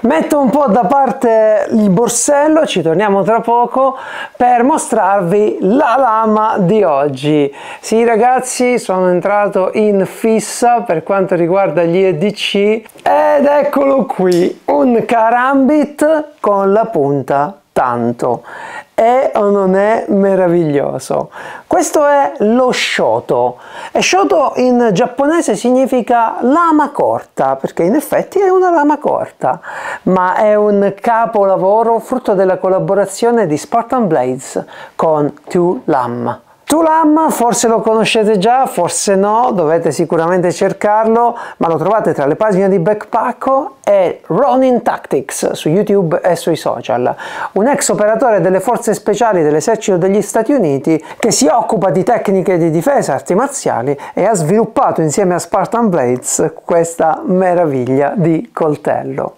Metto un po' da parte il borsello, ci torniamo tra poco per mostrarvi la lama di oggi. Sì ragazzi, sono entrato in fissa per quanto riguarda gli EDC ed eccolo qui, un Karambit con la punta tanto. È o non è meraviglioso? Questo è lo shoto. E shoto in giapponese significa lama corta, perché in effetti è una lama corta, ma è un capolavoro frutto della collaborazione di Spartan Blades con Two Lam. Tulam forse lo conoscete già, forse no, dovete sicuramente cercarlo, ma lo trovate tra le pagine di Backpacko e Ronin Tactics su YouTube e sui social, un ex operatore delle forze speciali dell'esercito degli Stati Uniti che si occupa di tecniche di difesa arti marziali e ha sviluppato insieme a Spartan Blades questa meraviglia di coltello.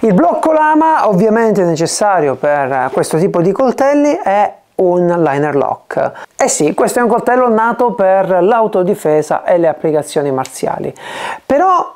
Il blocco lama ovviamente necessario per questo tipo di coltelli è un liner lock. Eh sì, questo è un coltello nato per l'autodifesa e le applicazioni marziali. Però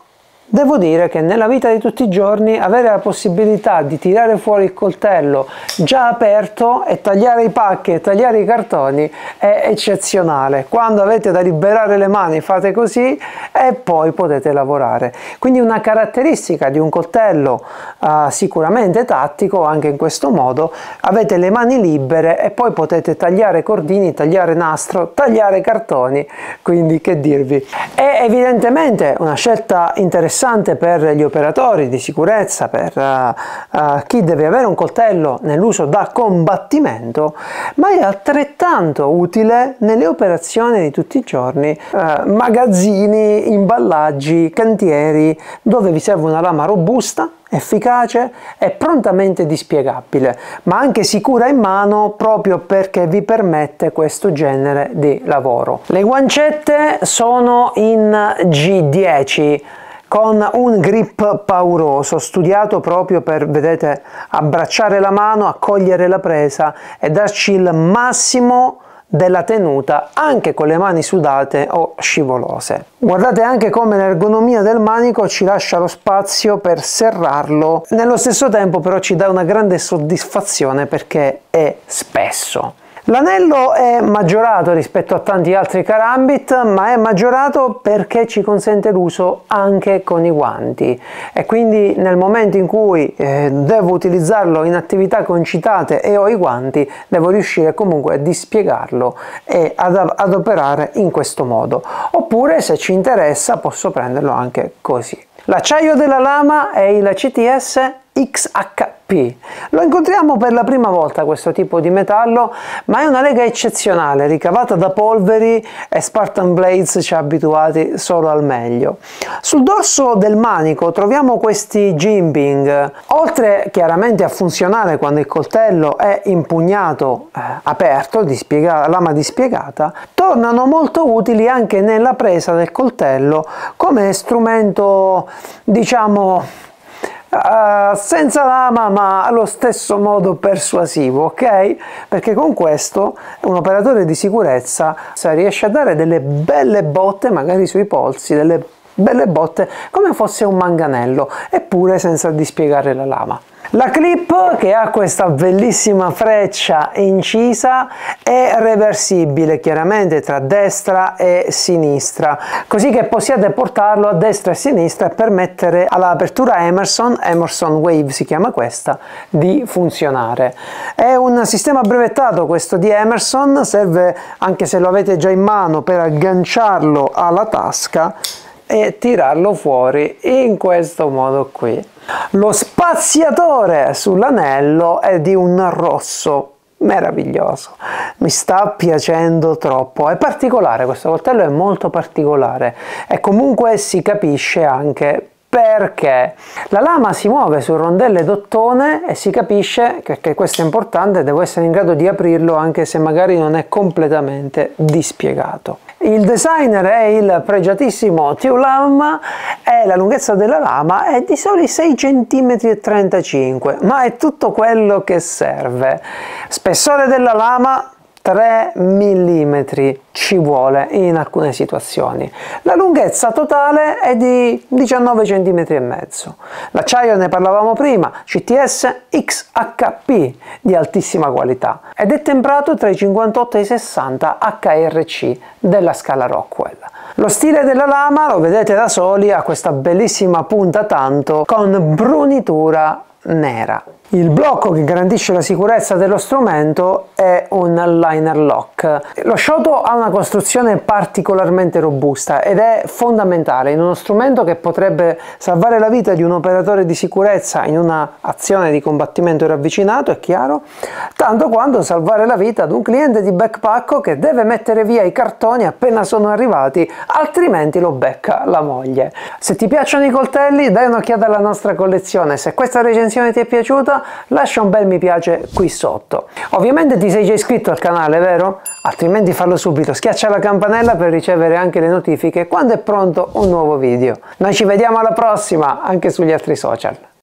Devo dire che nella vita di tutti i giorni avere la possibilità di tirare fuori il coltello già aperto e tagliare i pacchi e tagliare i cartoni è eccezionale. Quando avete da liberare le mani fate così e poi potete lavorare. Quindi una caratteristica di un coltello uh, sicuramente tattico anche in questo modo avete le mani libere e poi potete tagliare cordini, tagliare nastro, tagliare cartoni, quindi che dirvi. È evidentemente una scelta interessante interessante per gli operatori di sicurezza, per uh, uh, chi deve avere un coltello nell'uso da combattimento, ma è altrettanto utile nelle operazioni di tutti i giorni, uh, magazzini, imballaggi, cantieri, dove vi serve una lama robusta efficace e prontamente dispiegabile, ma anche sicura in mano proprio perché vi permette questo genere di lavoro. Le guancette sono in G10 con un grip pauroso, studiato proprio per, vedete, abbracciare la mano, accogliere la presa e darci il massimo della tenuta anche con le mani sudate o scivolose. Guardate anche come l'ergonomia del manico ci lascia lo spazio per serrarlo, nello stesso tempo però ci dà una grande soddisfazione perché è spesso. L'anello è maggiorato rispetto a tanti altri Karambit, ma è maggiorato perché ci consente l'uso anche con i guanti e quindi nel momento in cui eh, devo utilizzarlo in attività concitate e ho i guanti, devo riuscire comunque a dispiegarlo e ad, ad operare in questo modo. Oppure se ci interessa posso prenderlo anche così. L'acciaio della lama è il CTS XHP. Lo incontriamo per la prima volta questo tipo di metallo, ma è una lega eccezionale, ricavata da polveri e Spartan Blades ci ha abituati solo al meglio. Sul dorso del manico troviamo questi jimbing, oltre chiaramente a funzionare quando il coltello è impugnato eh, aperto, dispiega lama dispiegata, tornano molto utili anche nella presa del coltello come strumento diciamo Uh, senza lama ma allo stesso modo persuasivo, ok? Perché con questo un operatore di sicurezza riesce a dare delle belle botte magari sui polsi, delle belle botte come fosse un manganello, eppure senza dispiegare la lama. La clip che ha questa bellissima freccia incisa è reversibile chiaramente tra destra e sinistra così che possiate portarlo a destra e sinistra e permettere all'apertura Emerson, Emerson Wave si chiama questa, di funzionare. È un sistema brevettato questo di Emerson, serve anche se lo avete già in mano per agganciarlo alla tasca e tirarlo fuori in questo modo qui. Lo spaziatore sull'anello è di un rosso meraviglioso. Mi sta piacendo troppo. È particolare questo coltello è molto particolare. E comunque si capisce anche perché. La lama si muove su rondelle d'ottone e si capisce che, questo è importante devo essere in grado di aprirlo anche se magari non è completamente dispiegato il designer è il pregiatissimo Lam e la lunghezza della lama è di soli 6 cm 35 ma è tutto quello che serve. Spessore della lama 3 mm ci vuole in alcune situazioni. La lunghezza totale è di 19 cm e mezzo. L'acciaio ne parlavamo prima, CTS XHP di altissima qualità ed è temprato tra i 58 e i 60 HRC della scala Rockwell. Lo stile della lama, lo vedete da soli, ha questa bellissima punta tanto con brunitura nera. Il blocco che garantisce la sicurezza dello strumento è un liner lock. Lo Shoto ha una costruzione particolarmente robusta ed è fondamentale in uno strumento che potrebbe salvare la vita di un operatore di sicurezza in un'azione di combattimento ravvicinato, è chiaro, tanto quanto salvare la vita ad un cliente di backpack che deve mettere via i cartoni appena sono arrivati, altrimenti lo becca la moglie. Se ti piacciono i coltelli, dai un'occhiata alla nostra collezione. Se questa recensione ti è piaciuta, lascia un bel mi piace qui sotto. Ovviamente ti sei già iscritto al canale, vero? Altrimenti fallo subito, schiaccia la campanella per ricevere anche le notifiche quando è pronto un nuovo video. Noi ci vediamo alla prossima, anche sugli altri social.